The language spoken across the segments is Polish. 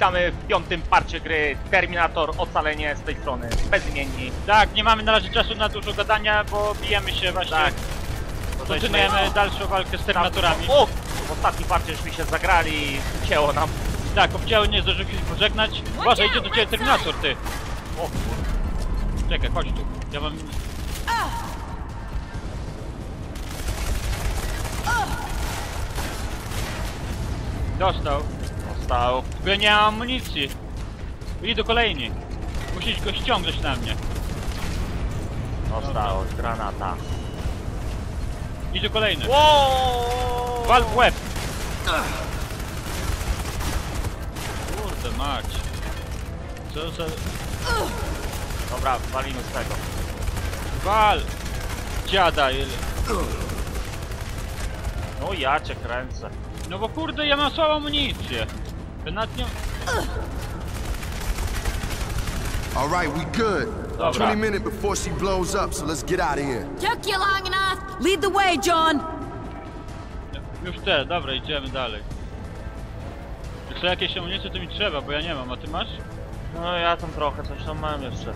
Witamy w piątym parcie gry Terminator Ocalenie z tej strony, bezimienni. Tak, nie mamy na razie czasu na dużo gadania, bo bijemy się właśnie. Tak. Kontynuujemy dalszą walkę z Terminatorami. O! W ostatnim parcie już mi się zagrali, cięło nam. Tak, obciały nie zdążyliśmy się pożegnać. Uważaj, idzie do ciebie Terminator, ty. O. Czekaj, chodź tu. Ja mam... Dostał. Nie mam amunicji. Idź do kolejni. Musisz go ściągnąć na mnie. Dostał. Granata. Idź do kolejny. Wow! Wal w łeb. Kurde mać. Co za... Dobra, walimy z tego. Wal! Dziada, ile... No ja cię kręcę. No bo kurde, ja mam słabą amunicję. Ja Nad nią... All right, we good. Dobra. 20 minutes before she blows up, so let's get out of here. Took you long enough. Lead the way, John. Już te, dobra, idziemy dalej. Jeszcze jakieś amunicje to mi trzeba, bo ja nie mam, a ty masz? No ja tam trochę coś tam mam jeszcze.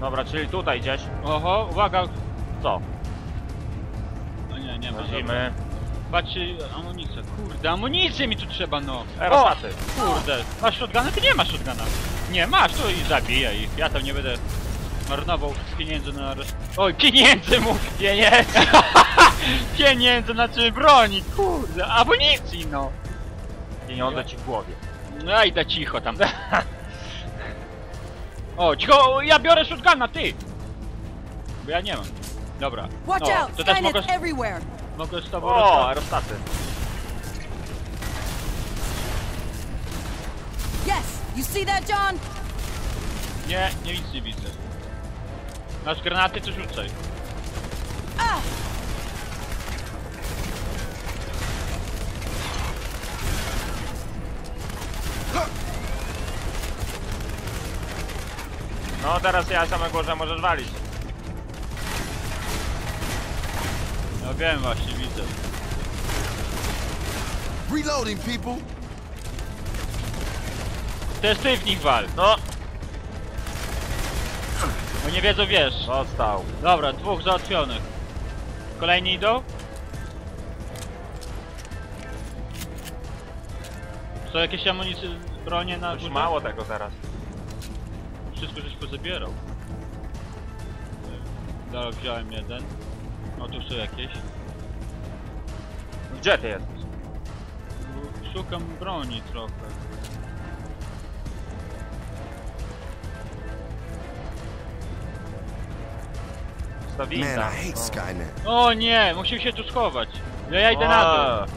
Dobra, czyli tutaj gdzieś. Oho, uwaga! Co? Nie, nie ma. Wchodzimy. Patrzcie, amunicja. Kurde, amunicję mi tu trzeba, no. Aerostaty. Kurde, masz shotguna? Ty nie masz shotguna. Nie, masz, to i zabijaj ich. Ja tam nie będę marnował pieniędzy na... roz- Oj, pieniędzy mów! Pieniędzy! pieniędzy na czym broni, kurde, amunicji, no. Pieniądze ci w głowie. No i da cicho tam. O, cicho, ja biorę shotguna, ty! Bo ja nie mam. Dobra. Watch no, out. to też mogę, everywhere. Mogę z tobą O, rozmawiać. aerostaty. Yes. You see that, John? Nie, nie nic nie widzę. Masz granaty, to rzucaj. Ah. No teraz ja samego, że możesz walić. No wiem właśnie, widzę. Reloading, people. To jest ty w nich wal. No, Bo nie wiedzą, wiesz. dostał. Dobra, dwóch załatwionych. Kolejni idą? Są jakieś amunicje, bronie na Już górze? mało tego teraz. Wszystko żeś pozabierał. Dobra, wziąłem jeden. O, tu są jakieś. Gdzie ty jesteś? Szukam broni trochę. Man, I hate Skynet. O nie, musimy się tu schować. Ja, ja idę na dół.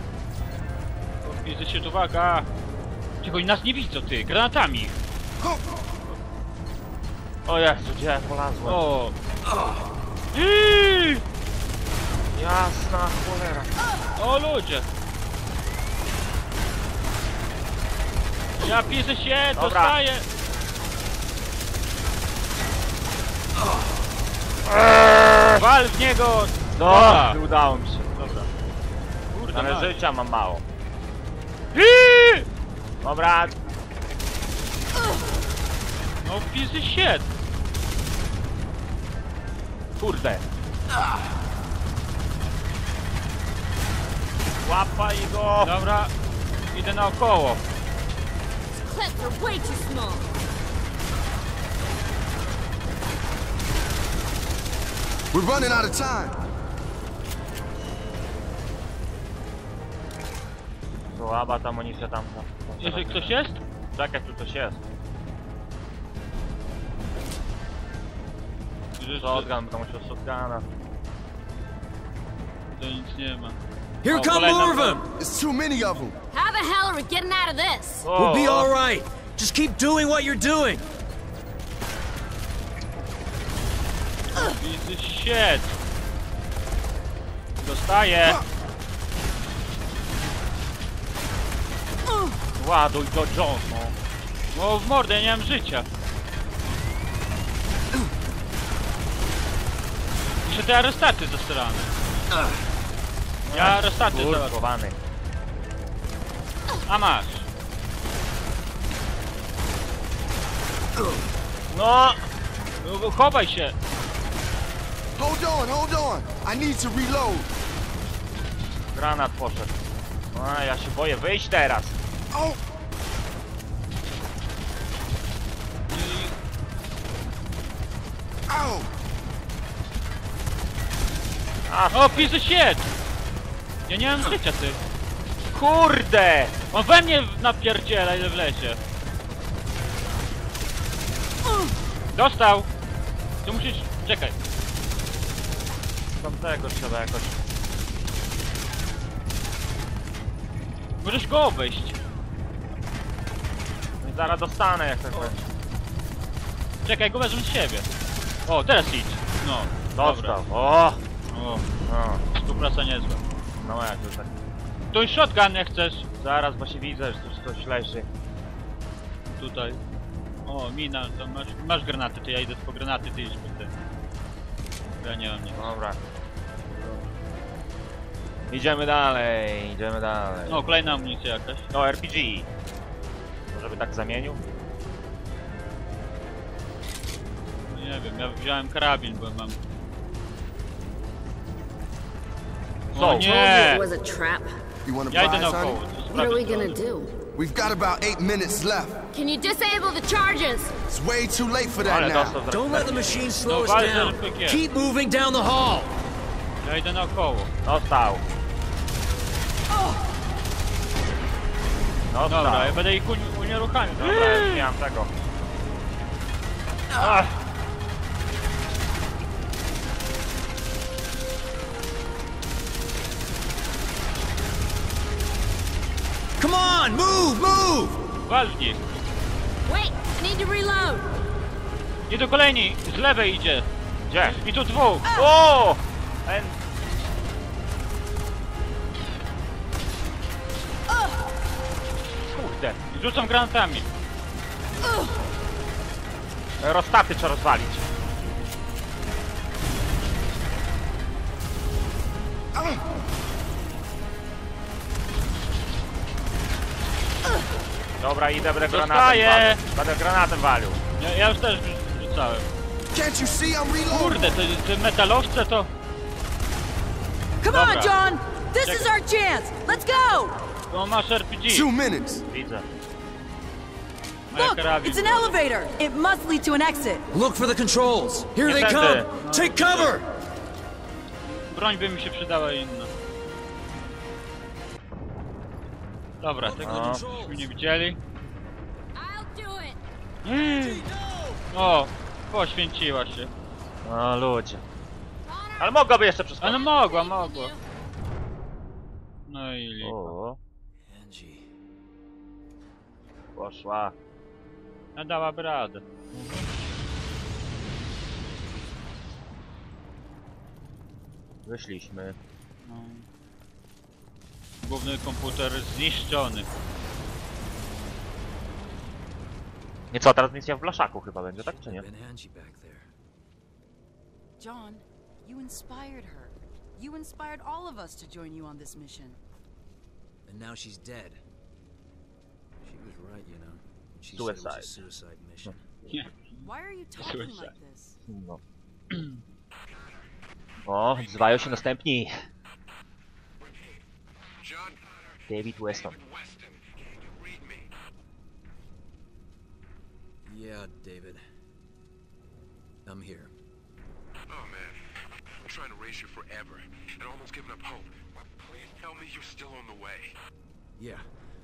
Widzę się tu, uwaga. Czego oni nas nie widzą, ty, granatami. O Jezu, gdzie ja polazłem? O. Iii! Jasna cholera. O ludzie. Ja piszę się, Dobra. dostaję. Wal w niego. Dobra. No, udało mi się. Dobra. Kurde, Ale mać. życia mam mało. Iii! Dobra, No pizy się. kurde. Łapaj go! Dobra. Idę naokoło. We're running out of time. Słaba ta amunicja tamta. Jeżeli ktoś jest? Czekaj, tu coś jest. Shotgun, to musiał shotguna. To nic nie ma. Here O, come more of them! It's too many of them. How the hell are we getting out of this? O, We'll be oh. alright. Just keep doing what you're doing. Pizy się. Dostaję. Ładuj go Jones, no. No w mordę, nie mam życia. Jeszcze te arestaty zasrane. Ja załatwię. Kurwany. A masz. No! No, Chowaj się. Hold on, hold on. I need to reload. Granat poszedł. A, ja się boję wyjść teraz. Oh, ow. A, O, piece of shit! Ja nie mam życia, ty. kurde! On we mnie napierdziela, ile wlezie. Dostał! Tu musisz... Czekaj. Tamtego trzeba jakoś. Możesz go obejść. No zaraz dostanę jak tak będzie. Czekaj, go wezmę z siebie. O, teraz idź. No, dobra. Dostał. O! O, No, współpraca niezła. No jak to tak. To i shotgun jak chcesz. Zaraz właśnie widzę, że tu coś leży. Tutaj. O, mina, to masz, masz granaty, ty ja idę po granaty, ty idź po te. Ja nie mam nic. Dobra. Idziemy dalej, idziemy dalej. No, kolejna amunicja jakaś. No RPG. Może by tak zamienił? No nie wiem, ja wziąłem karabin, bo mam... Co? O Told it was a trap. You want to Ja idę prize, honey? What are we gonna do? We've got about eight minutes left. Can you disable the charges? It's way too late for that now. Don't let the machine slow us down. Keep moving down the hall. Ja idę naokoło. Dostał. Dostał. Dobra, ja będę ich uni- unieruchamiał. Dobra, już nie mam tego. Ach. Come on, move, move. Wal w nich. Wait, I need to reload. I tu kolejni, z lewej idzie. Gdzie? I tu dwóch. O! En... Kurde. I rzucam granatami. Rozstaty trzeba rozwalić. Dobra, idę, będę granatem Dostaję. walił. Będę granatem walił. Ja, ja już też rzu- rzucałem. Can't you see I'm reloading? Kurde, te, te metalowce to... Come Dobra. on, John! This is our chance! Let's go! No masz RPG. Two minutes. Widzę. A ja Look, karabin. it's an elevator! It must lead to an exit. Look for the controls. Here they come. Take cover. Broń by mi się przydała inna. Dobra, tego No. żeśmy nie widzieli. It. O, poświęciła się. No ludzie. Ale mogłaby jeszcze no przeskoczyć. mogła, mogła. No i lipa. Poszła. A dałaby radę. Wyszliśmy. No. Główny komputer zniszczony. Nie co, teraz misja w Blaszaku chyba będzie, tak czy nie? Been Angie back there. John, you inspired her. You inspired all of us to join you on this mission. And now she's dead. She was right, you know. She said it was a Suicide. suicide mission. Nie. Why are you talking Suicide. like this? No. O, odzywają się następni. John David Weston. Weston, can you read me? Yeah, David. I'm here. Oh man, I'm trying to race you forever and almost giving up hope. Please tell me you're still on the way. Yeah,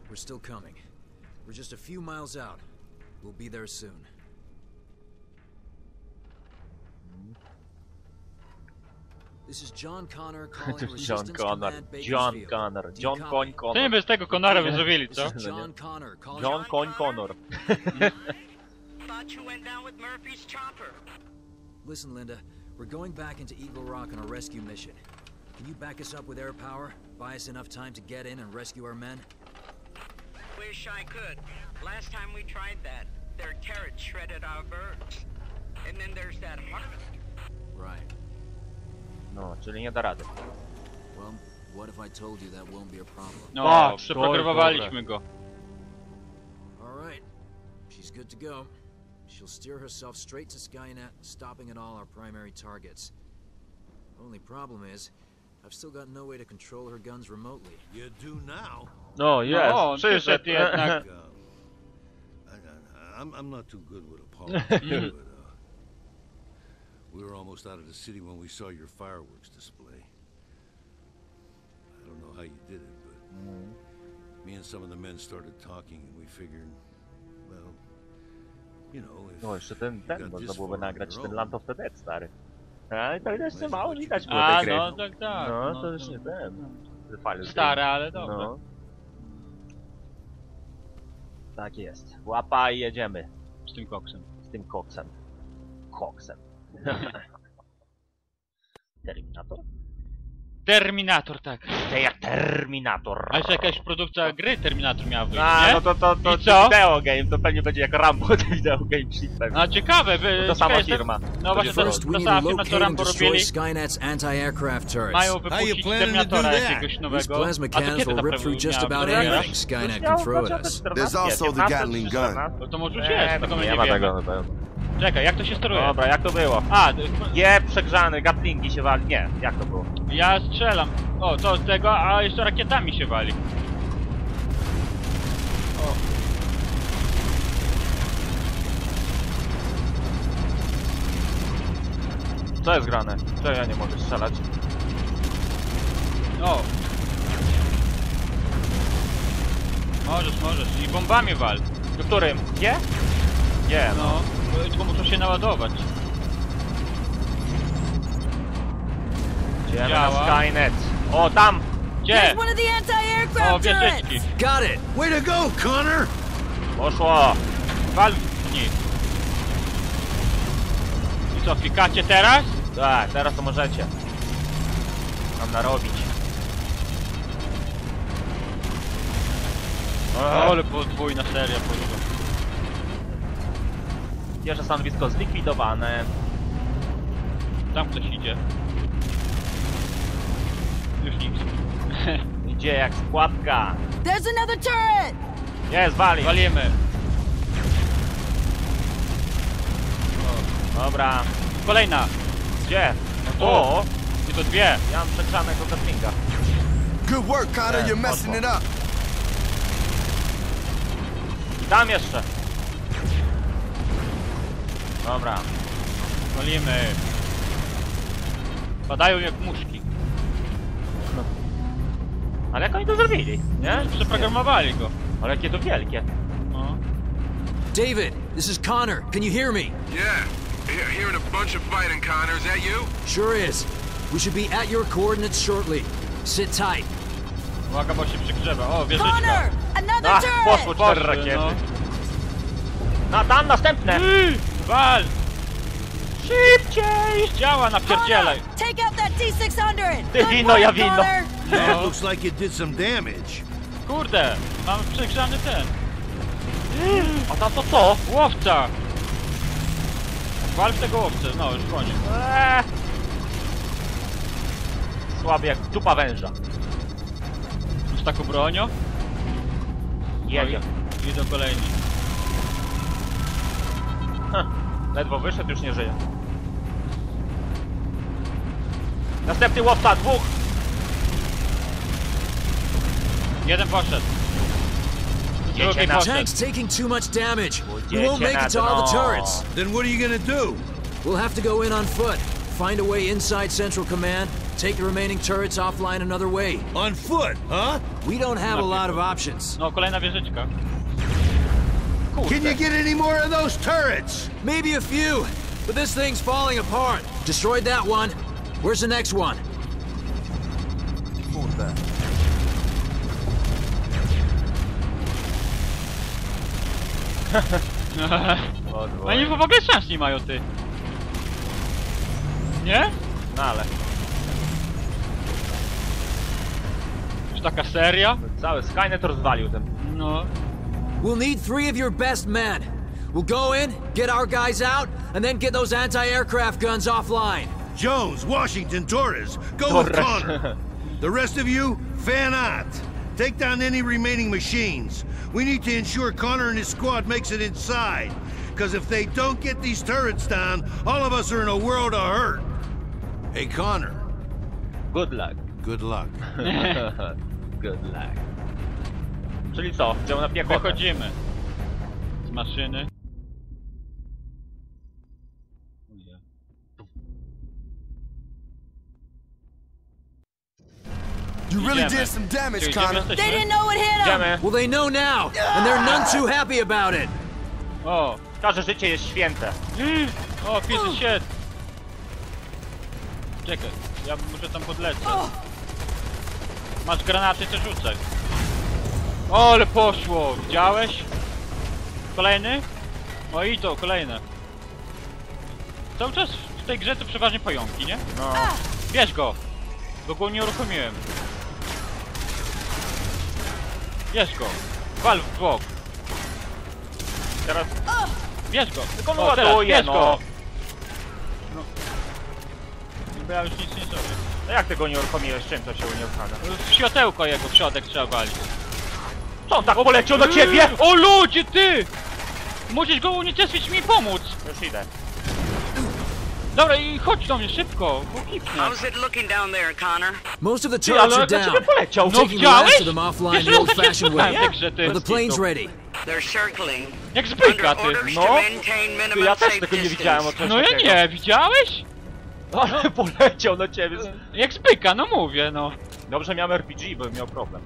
we're still coming. We're just a few miles out. We'll be there soon. This is John Connor calling John Connor. John Connor. Do you John copy? Koń To nie Connor. bez tego Konara by co? John Connor calling. John Koń Connor. Thought you went down with Murphy's chopper. Listen, Linda, we're going back into Eagle Rock on a rescue mission. Can you back us up with air power? Buy us enough time to get in and rescue our men? Wish I could. Last time we tried that, their turrets shredded our birds. And then there's that harvest. Right. No, czyli nie da rady. Well, what What if I told you that won't be a problem? No, Patrz, przeprogramowaliśmy go. All right. She's good to go. She'll steer herself straight to Skynet, stopping at all our primary targets. Only problem is, I've still got no way to control her guns remotely. You do now. No, jest, No, przyszedł. przyszedł jednak. Go. I, I, I'm, I'm not too good with apologies, but we were almost out of the city when we saw your fireworks display. I don't know how you did it, but me and some of the men started talking, and we figured, well, you know, if No, jeszcze ten, you ten, got można this byłoby far nagrać ten own, Land of the Dead, stary. A, i to jeszcze mało widać było A, tej gry. no tak, tak. No, to już nie ten. Fajny Stare, ale dobre. No. Tak jest. Łapa i jedziemy Z tym koksem. z tym koksem. Koksem. Terminator? Terminator, tak. To jak Terminator. A jeszcze jakaś produkcja gry Terminator miała wyjść, A, nie? no to, to, to, I co? Video Game, to pewnie będzie jak Rambo, to Video Game Shit pewnie. A ciekawe, by, To sama ciekawe, firma. No właśnie, to, to need sama to firma, co Rambo robili, Skynet's anti-aircraft turrets. mają you wypuścić planning to do Terminatora that? jakiegoś nowego. plasma A to cannons kiedy will ta rip through just miała about premiera? anything Skynet can throw at us. There's also the Gatling gun. No to może już jest, to tylko my nie wiemy. Czekaj, jak to się steruje? Dobra, jak to było? A, d- Je, przegrzany, gatlingi się wali. Nie, jak to było? ja strzelam. O, to z tego, a jeszcze rakietami się wali. Co jest grane? Co ja nie mogę strzelać? O. Możesz, możesz. I bombami wal. Którym? Gdzie? Gdzie? No. No. Tylko muszą się naładować. Idziemy na Działa. Skynet. O, tam! Gdzie? There's one of the anti-aircraft O, wieżyczki. Got it! Way to go, Connor! Poszło! Wal w nich. I co, fikacie teraz? Tak, teraz to możecie. Mam narobić. O, ale podwójna seria paliwa. Pierwsze stanowisko zlikwidowane. Tam ktoś idzie. Już nic. Idzie jak składka. There's another turret! Jest, wali. Walimy. Dobra. Kolejna. Gdzie? tu. O! I to dwie. Ja mam przegrzanego gatlinga. Good work, Connor. You're messing it up. I tam jeszcze. Dobra. Walimy. Padają jak muszki. Ale jak oni to zrobili? Nie? Przeprogramowali go. Ale jakie to wielkie. No. David, this is Connor. Can you hear me? Yeah. He- hearing a bunch of fighting, Connor. Is that you? Sure is. We should be at your coordinates shortly. Sit tight. Uwaga, bo się przygrzewa. O, wieżyczka. Connor! Another Ach, turret! poszło cztery rakiety. no. Na tam następne! Wal! Szybciej! Działa, napierdzielaj. Connor, take out that T-600! Ty wino, ja wino. That No. looks like it did some damage. Kurde, mamy przegrzany ten. A tam to co? Łowca! Wal w tego łowcę, no już koniec. Eee. Słaby jak dupa węża. Z taką bronią. Jedzie. I do kolejni. Ledwo wyszedł, już nie żyje. Następny łowca, dwóch! Jeden poszedł. Drugi. Tank's taking too much damage. We won't make it to all the turrets. Then what are you gonna do? We'll have to go in on foot. Find a way inside Central Command. Take the remaining turrets offline another way. On foot, huh? We don't have a lot of options. No, kolejna wieżyczka. Can you get any more of those turrets? Maybe a few, but this thing's falling apart. Destroyed that one. Where's the next one? Kurde. Oni w ogóle szans nie mają, ty. Nie? No ale Już taka seria? cały Skynet rozwalił ten. No. We'll need three of your best men. We'll go in, get our guys out, and then get those anti-aircraft guns offline. Jones, Washington, Torres. Go with Connor. The rest of you, fan out. Take down any remaining machines. We need to ensure Connor and his squad makes it inside. Because if they don't get these turrets down, all of us are in a world of hurt. Hey, Connor, Good luck. good luck. Good luck. Czyli co? Idziemy na piechotę. Wychodzimy. Z maszyny. You really Idziemy. did some damage, Gdzie- gdzie my Connor. They jesteśmy? didn't know what hit them. Idziemy. Well, they know now, and they're none too happy about it. O! Każde życie jest święte. O, piece shit! Czekaj, ja może tam podlecę. Masz granaty, to rzucaj. O, ale poszło! Widziałeś? Kolejny? O i to, kolejne. Cały czas w tej grze to przeważnie pająki, nie? No. Bierz go! Bo go nie uruchomiłem. Bierz go! Wal w bok! Teraz Bierz go! Tylko on O, teraz, bierz no. go! No. Bo ja już nic nie zrobię. No jak tego nie uruchomiłeś? Czym to się nie uruchamia? W światełko jego w środek trzeba walić. Co on tak poleciał do ciebie? O ludzie, ty! Musisz go unicestwić mi pomóc! Już idę. Dobra i chodź do mnie szybko, bo kipnę. How's it looking down there, Connor? Most of the Ty, ale are dlaczego down. poleciał? No Taking the last widziałeś? them offline Pierwszy the raz old-fashioned way. w tej grze, ty. Are the planes ready? They're circling. Jak zbyka, ty. Under no. maintain Ty, minimum ja też safe tego nie distance. widziałem od czegoś No ja takiego. nie, widziałeś? Ale poleciał do ciebie. Jak zbyka, no mówię, no. Dobrze miałem RPG, bo miał problem.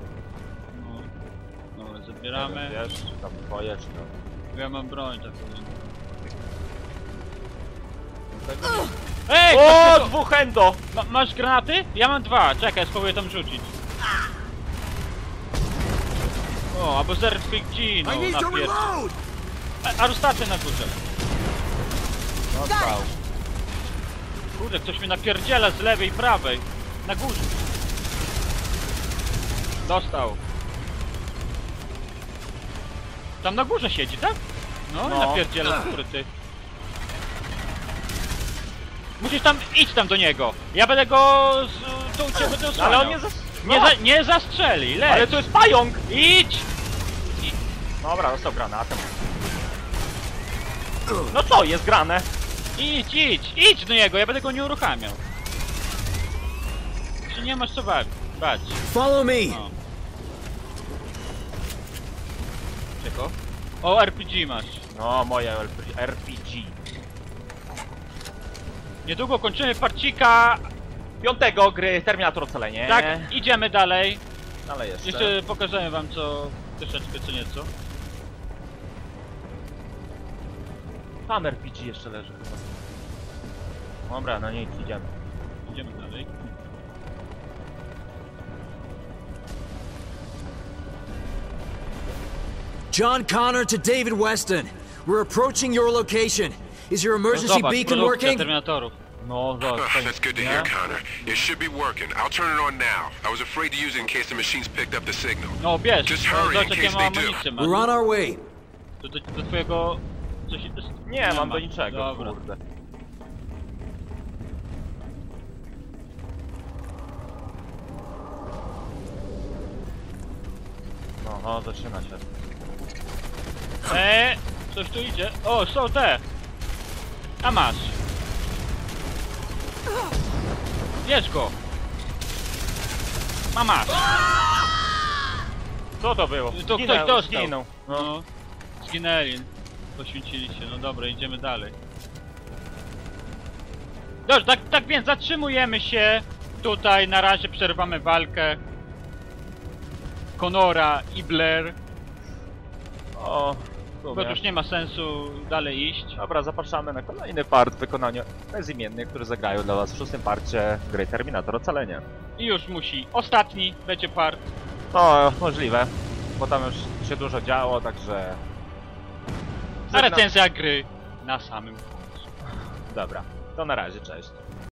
No, no zabieramy. Wiesz, czy tam twoje, czy tam... Ja mam broń taką. Ej! O, O! dwóch endo! Ma, masz granaty? Ja mam dwa, czekaj, spróbuję tam rzucić. O, albo z RPG, no na to pierwszy. reload. A Arustację na górze. Dostał. Kurde, ktoś mnie napierdziela z lewej i prawej. Na górze. Dostał. Tam na górze siedzi, tak? No, No. napierdziela z góry, ty. Musisz tam, idź tam do niego. Ja będę go z, tu cię będę osłaniał. Ale on nie zas... Nie, za, nie zastrzeli, leć. Ale to jest pająk! Idź! Dobra, dostał granatem. No co, jest grane? Idź, idź, idź do niego, ja będę go nie uruchamiał. Czy nie masz co bawić? Bać. Follow me. No. O, RPG masz. No, moje RPG. Niedługo kończymy parcika. Piątego gry Terminator Ocalenie. Tak, idziemy dalej. Ale jeszcze... Jeszcze pokażemy wam co troszeczkę, co nieco. Tam RPG jeszcze leży chyba. Dobra, no nic, idziemy. Idziemy dalej. John Connor to David Weston. We're approaching your location. Is your emergency zobacz, beacon produkcja working? No, zobacz. Ugh, that's good to hear, Connor. It should be working. I'll turn it on now. I was afraid to use it in case the machines picked up the signal. No bierz, Just no, hurry in case they do. We're on our way. Do, do, do twojego... Coś, Nie, mam ma. do niczego, Dobra. kurde. No, no, zaczyna się. Eee, coś tu idzie. O, są te. A masz. Bierz go. A masz. Co to było? To ktoś dostał. Zginął. No. No. Zginęli. Poświęcili się. No dobra, idziemy dalej. Dobrze, tak, tak więc zatrzymujemy się. Tutaj na razie przerwamy walkę. Conora i Blair. O, Bo już nie ma sensu dalej iść. Dobra, zapraszamy na kolejny part w wykonaniu bezimiennych, które zagrają dla was w szóstym parcie gry Terminator Ocalenie. I już musi. Ostatni będzie part. No, możliwe, bo tam już się dużo działo, także... A recenzja gry na samym końcu. Dobra, to na razie, cześć.